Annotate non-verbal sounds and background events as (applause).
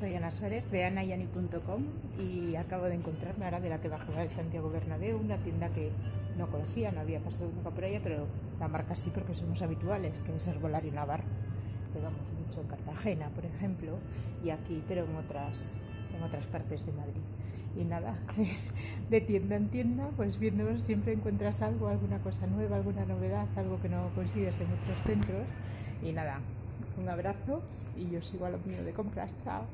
soy Ana Suárez de anayani.com y acabo de encontrarme ahora de la que bajaba de Santiago Bernabéu, una tienda que no conocía, no había pasado nunca por ella, pero la marca sí porque somos habituales, que es Herbolario Navarro, que vamos mucho en Cartagena, por ejemplo, y aquí, pero en otras, en otras partes de Madrid. Y nada, (laughs) de tienda en tienda, pues viendo siempre encuentras algo, alguna cosa nueva, alguna novedad, algo que no consigues en otros centros. Y nada, un abrazo y yo sigo a lo mío de compras. Chao.